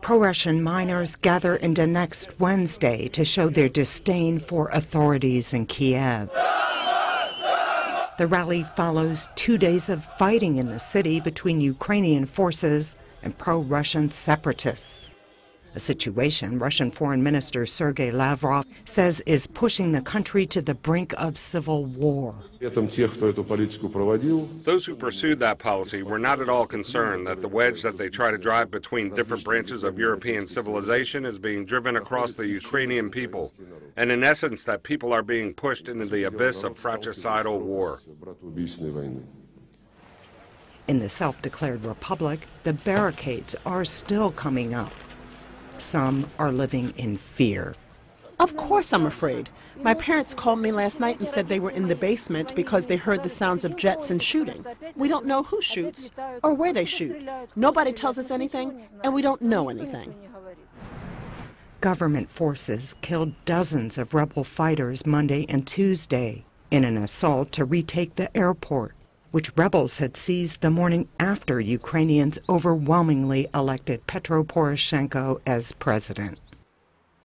Pro-Russian miners gather in Donetsk Wednesday to show their disdain for authorities in Kiev. The rally follows two days of fighting in the city between Ukrainian forces and pro-Russian separatists a situation Russian Foreign Minister Sergei Lavrov says is pushing the country to the brink of civil war. Those who pursued that policy were not at all concerned that the wedge that they try to drive between different branches of European civilization is being driven across the Ukrainian people, and in essence, that people are being pushed into the abyss of fratricidal war. In the self declared republic, the barricades are still coming up. Some are living in fear. Of course I'm afraid. My parents called me last night and said they were in the basement because they heard the sounds of jets and shooting. We don't know who shoots or where they shoot. Nobody tells us anything, and we don't know anything. Government forces killed dozens of rebel fighters Monday and Tuesday in an assault to retake the airport, which rebels had seized the morning after Ukrainians overwhelmingly elected Petro Poroshenko as president.